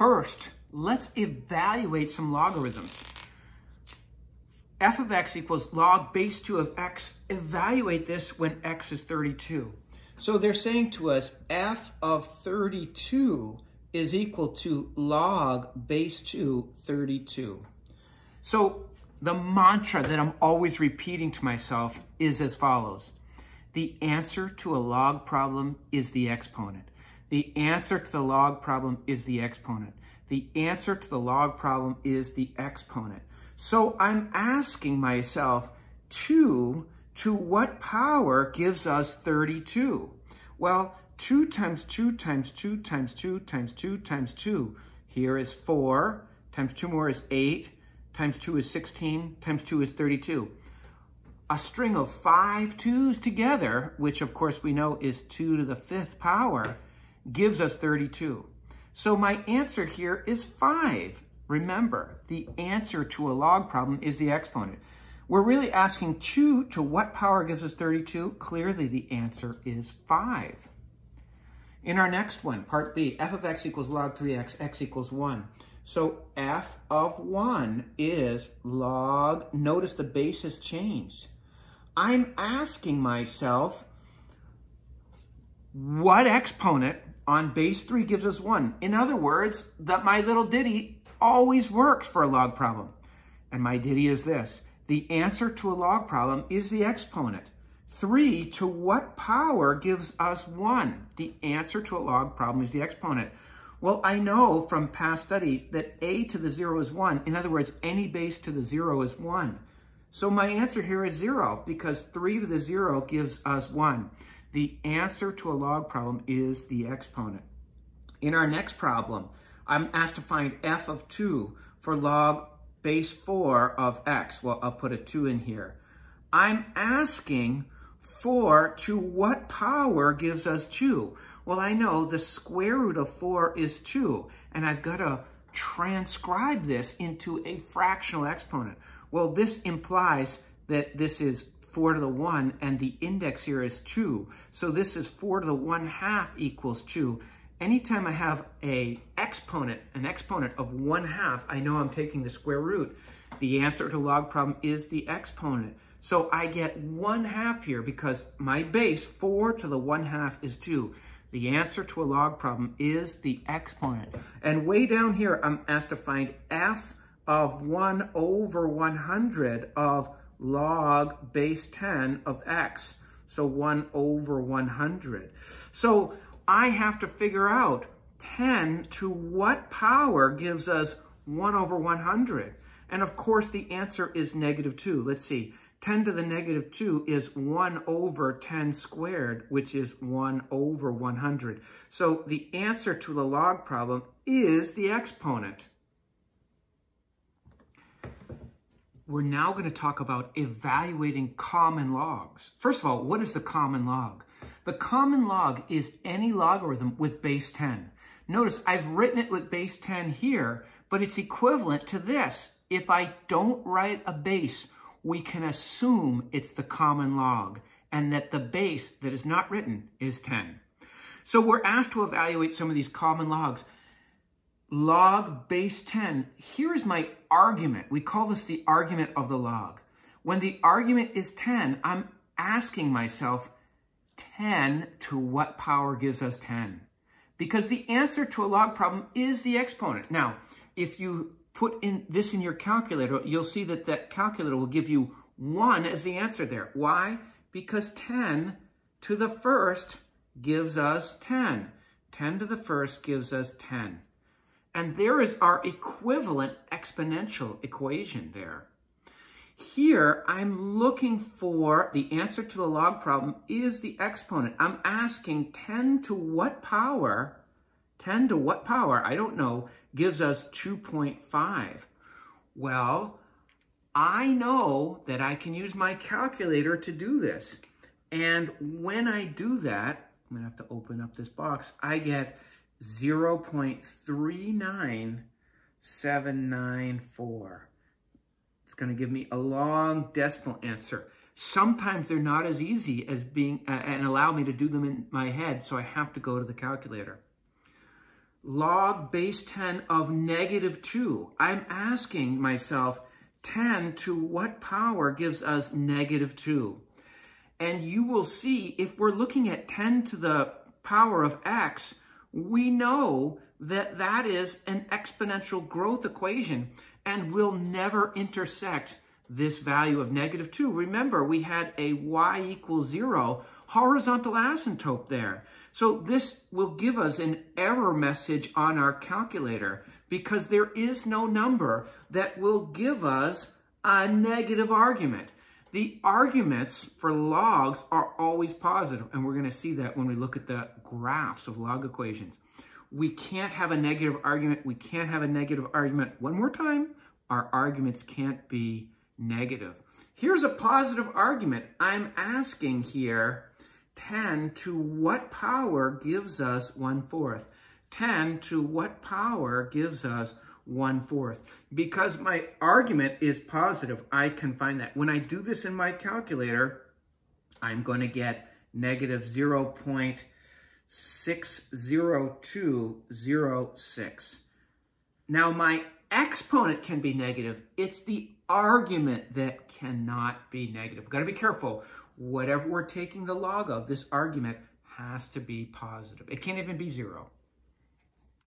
first, let's evaluate some logarithms. f of x equals log base 2 of x. Evaluate this when x is 32. So they're saying to us f of 32 is equal to log base 2 32. So the mantra that I'm always repeating to myself is as follows. The answer to a log problem is the exponent. The answer to the log problem is the exponent. The answer to the log problem is the exponent. So I'm asking myself, 2 to what power gives us 32? Well, 2 times 2 times 2 times 2 times 2 times 2. Here is 4, times 2 more is 8, times 2 is 16, times 2 is 32. A string of five twos together, which of course we know is 2 to the fifth power, gives us 32. So my answer here is 5. Remember, the answer to a log problem is the exponent. We're really asking 2 to what power gives us 32? Clearly the answer is 5. In our next one, part B, f of x equals log 3x, x equals 1. So f of 1 is log, notice the base has changed. I'm asking myself, what exponent on base 3 gives us 1? In other words, that my little ditty always works for a log problem. And my ditty is this. The answer to a log problem is the exponent. 3 to what power gives us 1? The answer to a log problem is the exponent. Well, I know from past study that a to the 0 is 1. In other words, any base to the 0 is 1. So my answer here is 0 because 3 to the 0 gives us 1. The answer to a log problem is the exponent. In our next problem, I'm asked to find f of 2 for log base 4 of x. Well, I'll put a 2 in here. I'm asking 4 to what power gives us 2? Well, I know the square root of 4 is 2, and I've got to transcribe this into a fractional exponent. Well, this implies that this is 4 to the 1, and the index here is 2. So this is 4 to the 1 half equals 2. Anytime I have a exponent, an exponent of 1 half, I know I'm taking the square root. The answer to log problem is the exponent. So I get 1 half here because my base, 4 to the 1 half, is 2. The answer to a log problem is the exponent. And way down here, I'm asked to find f of 1 over 100 of log base 10 of x. So 1 over 100. So I have to figure out 10 to what power gives us 1 over 100? And of course, the answer is negative 2. Let's see. 10 to the negative 2 is 1 over 10 squared, which is 1 over 100. So the answer to the log problem is the exponent. We're now going to talk about evaluating common logs. First of all, what is the common log? The common log is any logarithm with base 10. Notice I've written it with base 10 here, but it's equivalent to this. If I don't write a base we can assume it's the common log and that the base that is not written is 10. So we're asked to evaluate some of these common logs. Log base 10, here's my argument. We call this the argument of the log. When the argument is 10, I'm asking myself, 10 to what power gives us 10? Because the answer to a log problem is the exponent. Now, if you put in this in your calculator, you'll see that that calculator will give you 1 as the answer there. Why? Because 10 to the first gives us 10. 10 to the first gives us 10. And there is our equivalent exponential equation there. Here, I'm looking for the answer to the log problem is the exponent. I'm asking 10 to what power 10 to what power? I don't know, gives us 2.5. Well, I know that I can use my calculator to do this. And when I do that, I'm gonna have to open up this box, I get 0.39794. It's gonna give me a long decimal answer. Sometimes they're not as easy as being, uh, and allow me to do them in my head, so I have to go to the calculator. log base 10 of negative 2. I'm asking myself, 10 to what power gives us negative 2? And you will see, if we're looking at 10 to the power of x, we know that that is an exponential growth equation and will never intersect this value of negative 2. Remember, we had a y equals 0 horizontal asymptote there. So this will give us an error message on our calculator because there is no number that will give us a negative argument. The arguments for logs are always positive, and we're going to see that when we look at the graphs of log equations. We can't have a negative argument. We can't have a negative argument. One more time, our arguments can't be negative. Here's a positive argument. I'm asking here 10 to what power gives us 1 fourth? 10 to what power gives us 1 fourth? Because my argument is positive, I can find that. When I do this in my calculator, I'm going to get negative 0.60206. Now my exponent can be negative. It's the argument that cannot be negative. We've got to be careful. Whatever we're taking the log of, this argument has to be positive. It can't even be zero.